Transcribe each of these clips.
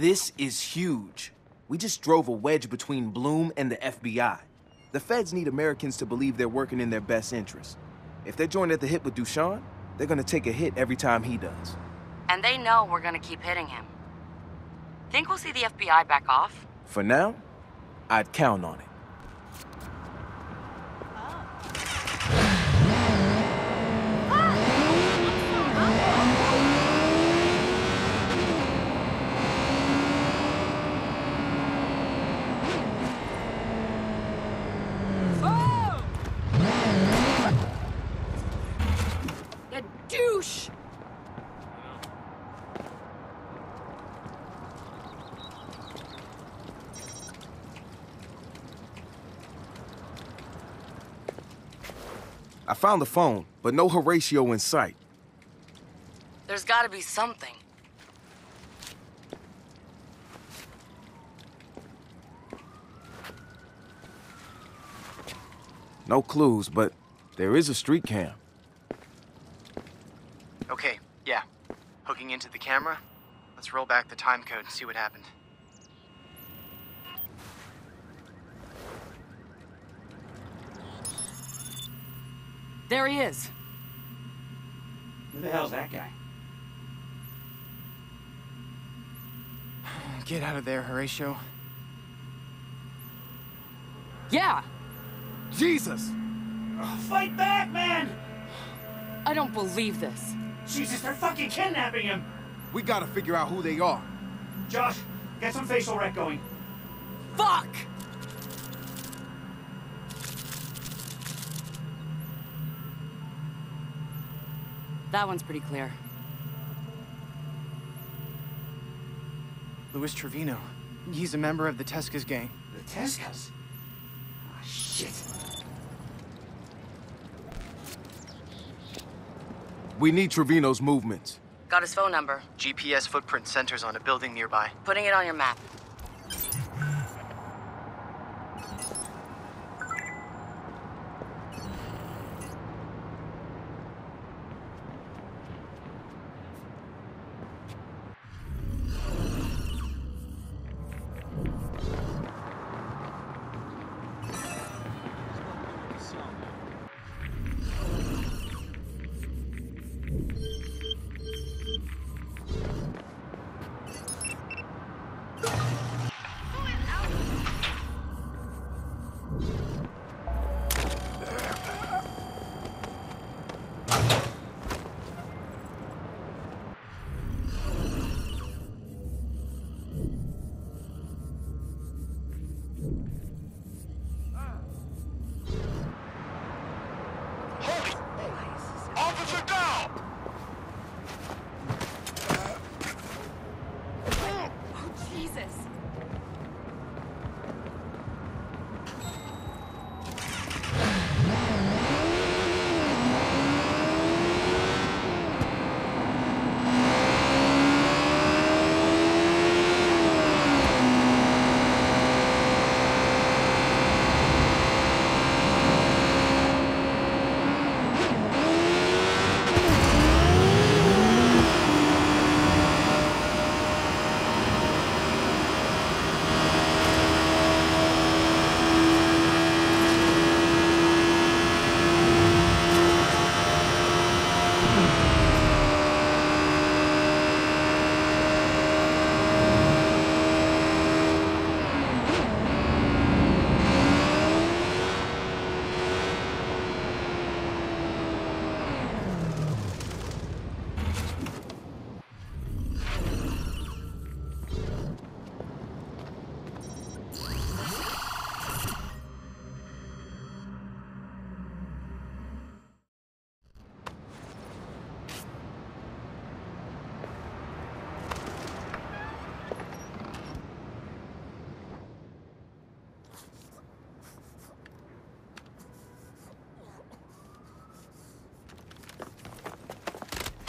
This is huge. We just drove a wedge between Bloom and the FBI. The feds need Americans to believe they're working in their best interest. If they join at the hip with Dushan, they're gonna take a hit every time he does. And they know we're gonna keep hitting him. Think we'll see the FBI back off? For now, I'd count on it. You douche! I found the phone, but no Horatio in sight. There's gotta be something. No clues, but there is a street cam. Okay, yeah. Hooking into the camera. Let's roll back the time code and see what happened. There he is. Who the hell's that guy? Get out of there, Horatio. Yeah! Jesus! Oh, fight back, man! I don't believe this. Jesus, they're fucking kidnapping him! We gotta figure out who they are. Josh, get some facial rec going. Fuck! That one's pretty clear. Luis Trevino. He's a member of the Tezca's gang. The Tezcas? Ah, shit. We need Trevino's movements. Got his phone number. GPS footprint centers on a building nearby. Putting it on your map.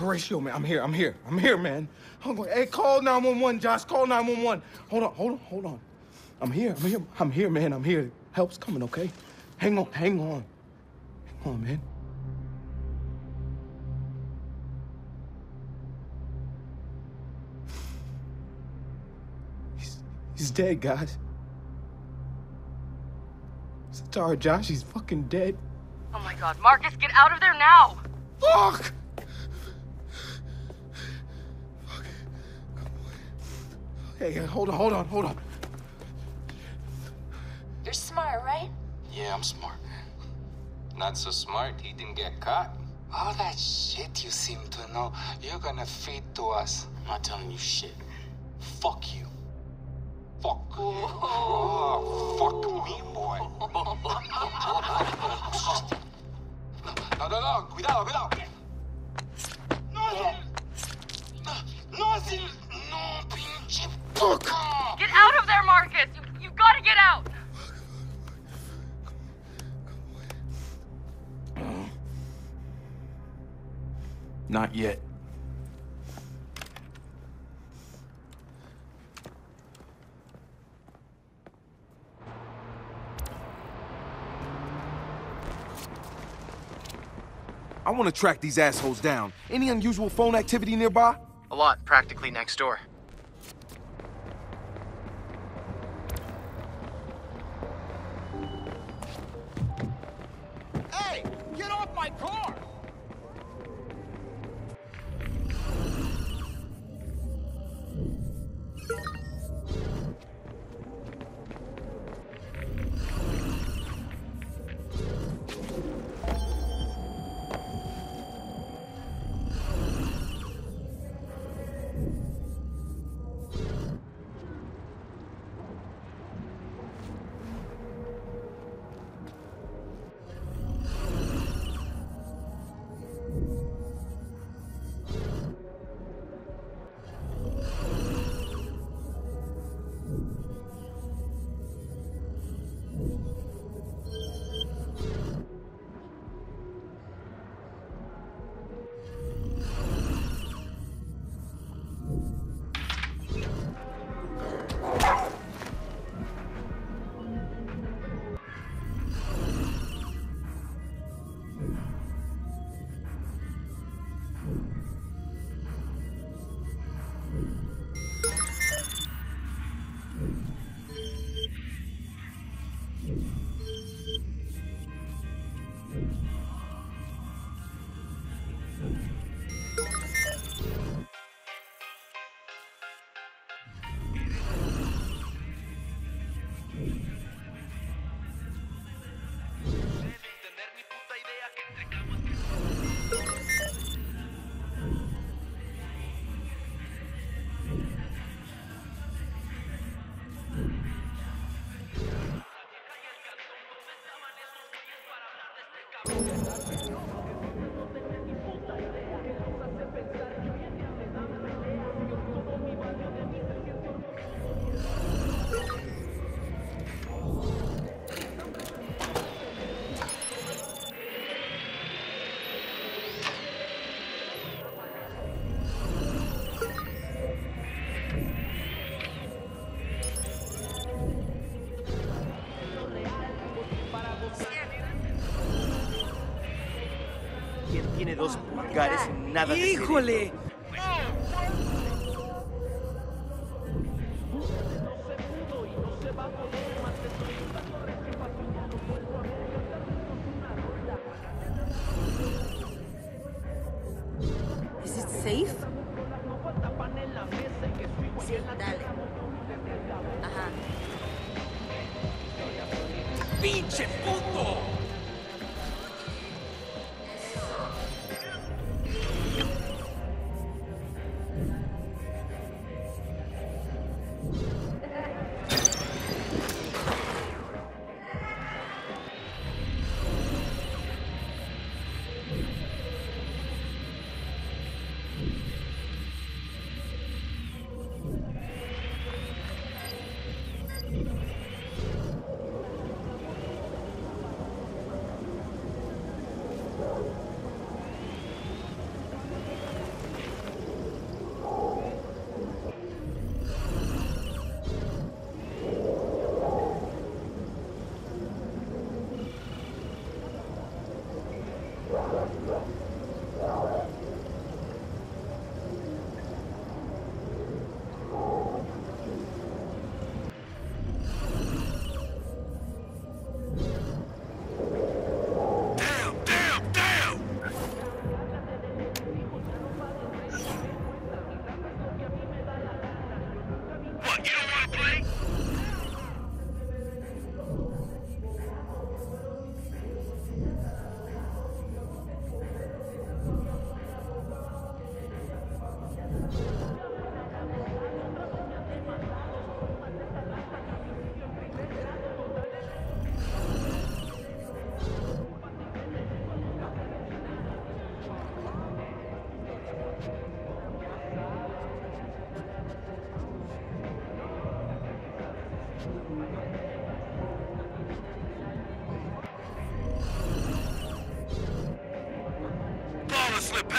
Horatio, man, I'm here, I'm here, I'm here, man. I'm going, hey, call 911, Josh, call 911. Hold on, hold on, hold on. I'm here, I'm here, I'm here, man, I'm here. Help's coming, okay? Hang on, hang on. Hang on, man. He's he's dead, guys. Sorry, Josh, he's fucking dead. Oh my god, Marcus, get out of there now! Fuck. Hey, hey, hold on, hold on, hold on. You're smart, right? Yeah, I'm smart. Not so smart, he didn't get caught. All that shit you seem to know, you're gonna feed to us. I'm not telling you shit. Fuck you. Fuck. Oh, fuck me, boy. No, no, no, cuidado, cuidado. No, no. No, es el... No, pinche puta. Get out of there, Marcus! You, you've gotta get out! Not yet. I want to track these assholes down. Any unusual phone activity nearby? A lot, practically next door. Get nada de ¡Híjole! Is it safe? Sí, dale. Ajá. ¡Pinche puto!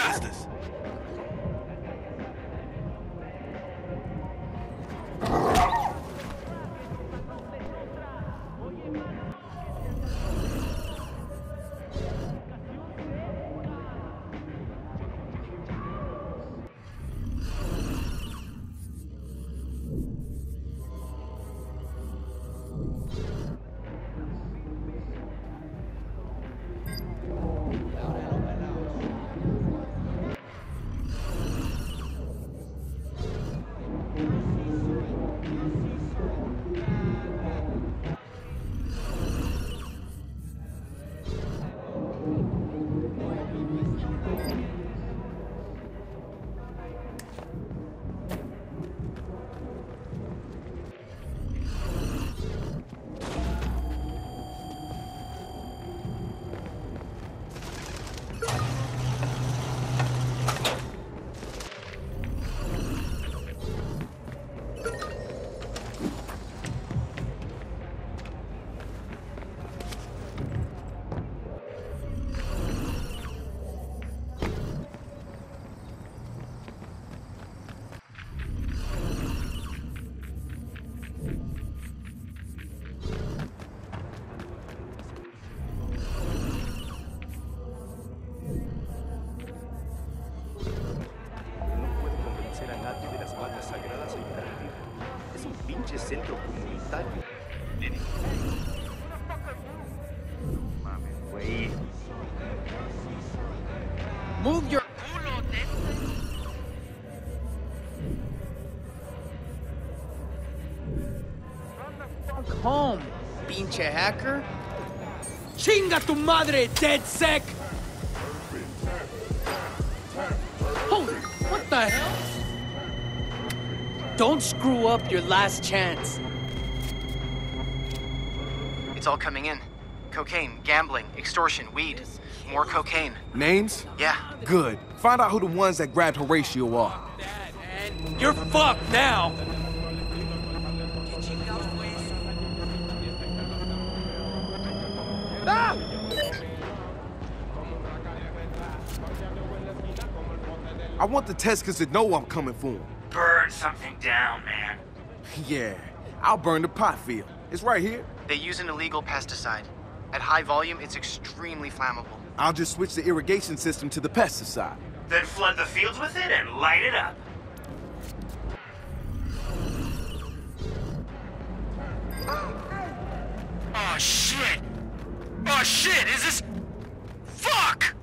Bastards! Nadie de las vacas sagradas e. Es un pinche centro comunitario. Move your fuck home, pinche hacker. Chinga tu madre, DedSec! Holy, what the hell? Don't screw up your last chance. It's all coming in. Cocaine, gambling, extortion, weed. More cocaine. Names? Yeah. Good. Find out who the ones that grabbed Horatio are. You're fucked now! I want the Tezcas to know I'm coming for them. Burn something down, man. Yeah, I'll burn the pot field. It's right here. They use an illegal pesticide. At high volume, it's extremely flammable. I'll just switch the irrigation system to the pesticide. Then flood the fields with it and light it up. Oh shit! Oh shit! Is this? Fuck!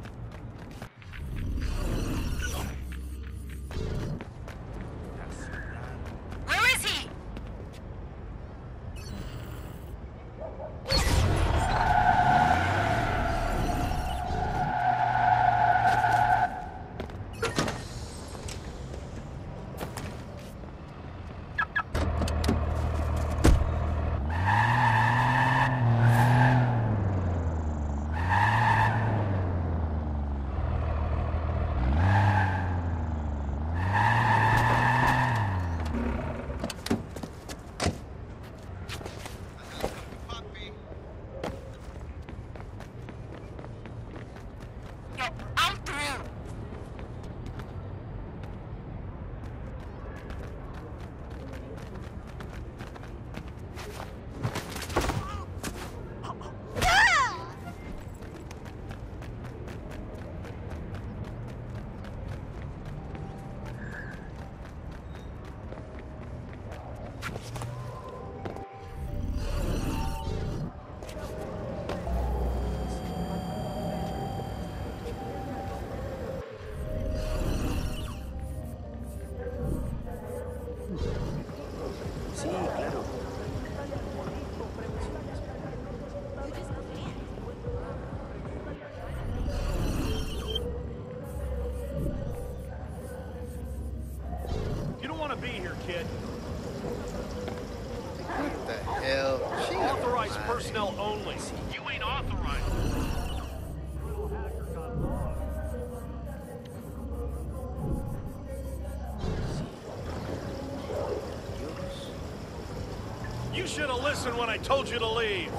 Listened when I told you to leave.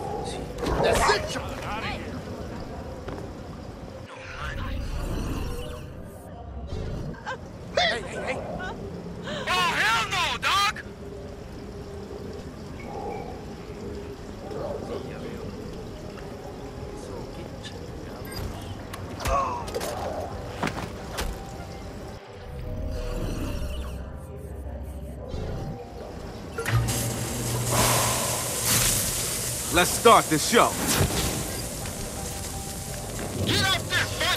That's it, let's start the show.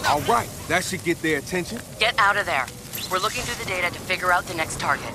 All right, that should get their attention. Get out of there. We're looking through the data to figure out the next target.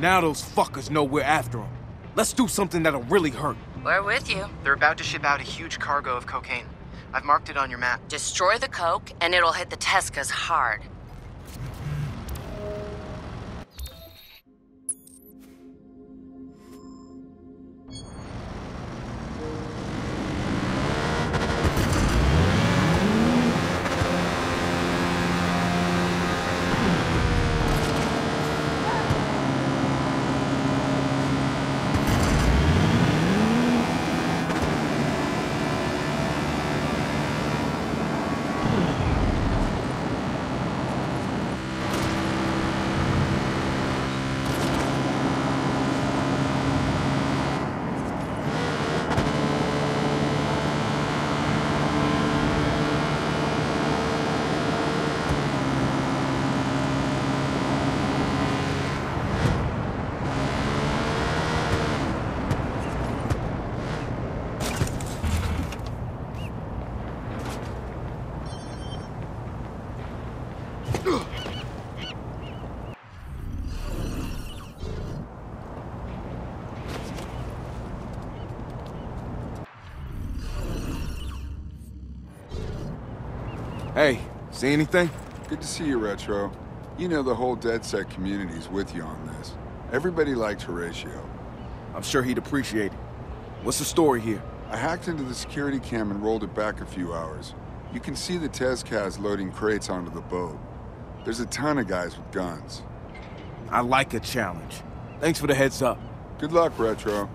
Now those fuckers know we're after them. Let's do something that'll really hurt. We're with you. They're about to ship out a huge cargo of cocaine. I've marked it on your map. Destroy the coke, and it'll hit the Tezcas hard. See anything? Good to see you, Retro. You know the whole DedSec community's with you on this. Everybody liked Horatio. I'm sure he'd appreciate it. What's the story here? I hacked into the security cam and rolled it back a few hours. You can see the Tezcas loading crates onto the boat. There's a ton of guys with guns. I like a challenge. Thanks for the heads up. Good luck, Retro.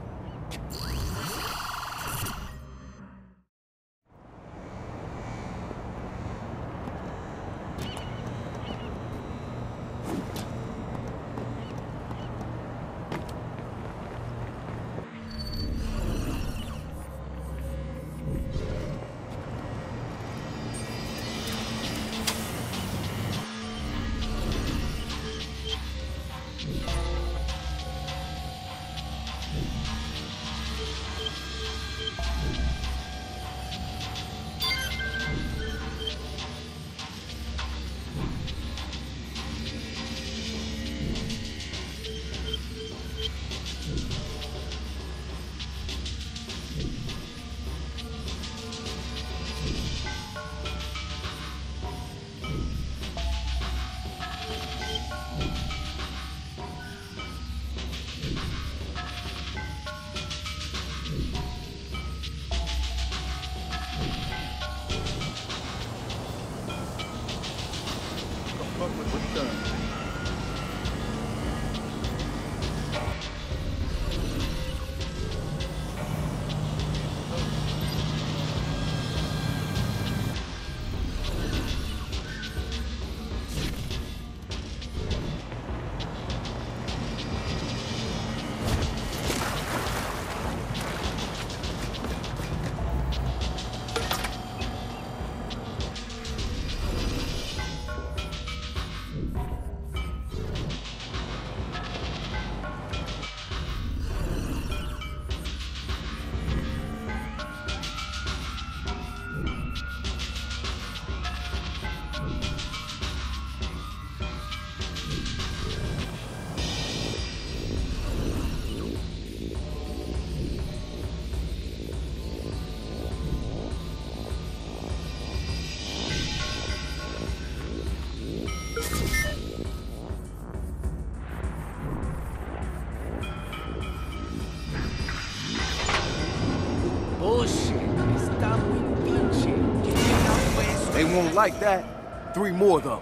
Like that. Three more, though.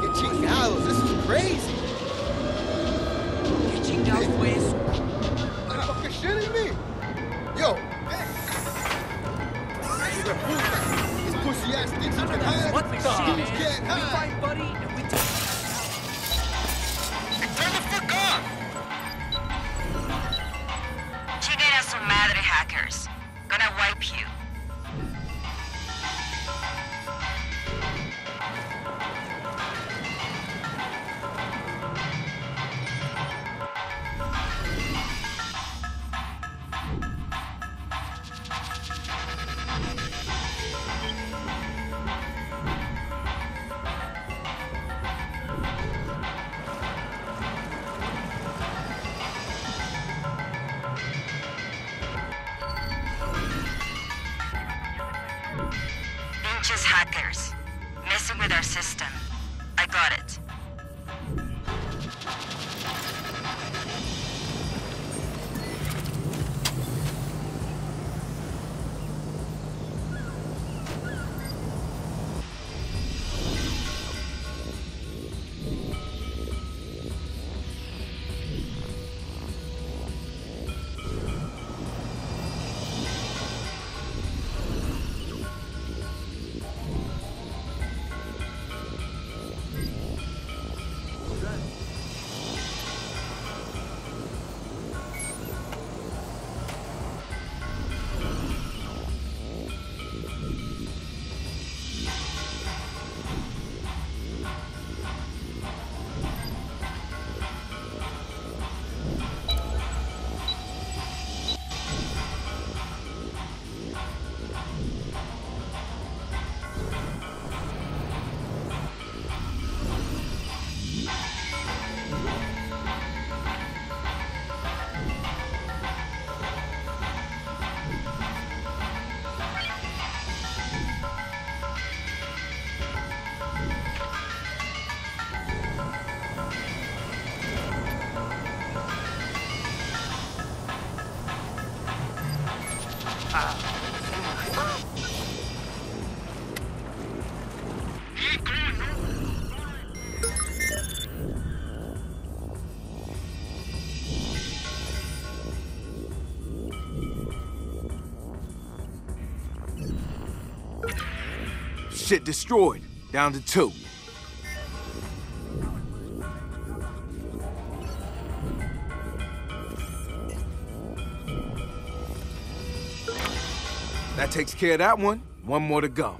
¡Qué chingados! This is crazy! ¿Qué chingados fue eso? Are you fucking shitting me? Pinches hackers. Messing with our system. I got it. Shit destroyed. Down to two. That takes care of that one. One more to go.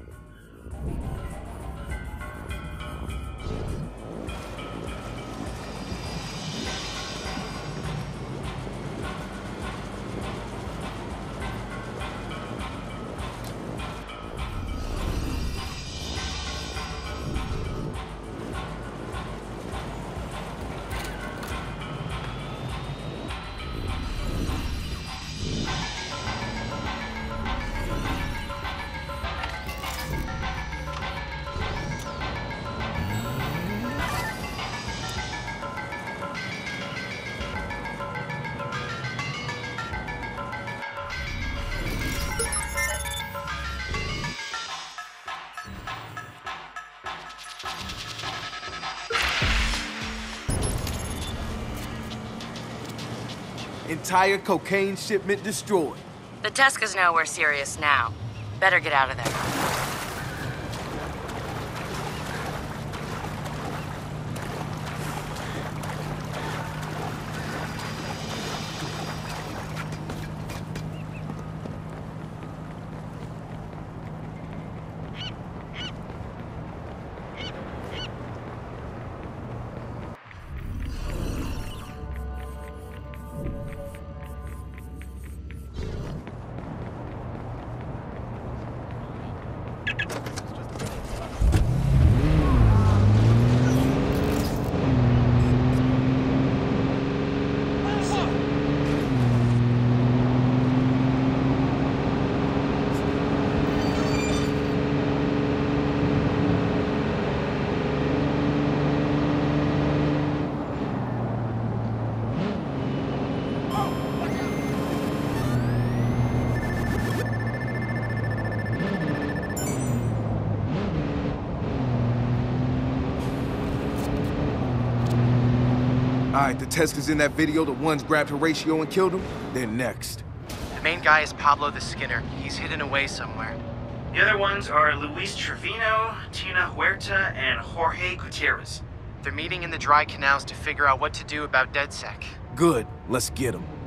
Entire cocaine shipment destroyed. The Tezcas know we're serious now. Better get out of there. Alright, the Tezca's in that video, the ones grabbed Horatio and killed him, they're next. The main guy is Pablo the Skinner. He's hidden away somewhere. The other ones are Luis Trevino, Tina Huerta, and Jorge Gutierrez. They're meeting in the dry canals to figure out what to do about DedSec. Good, let's get him.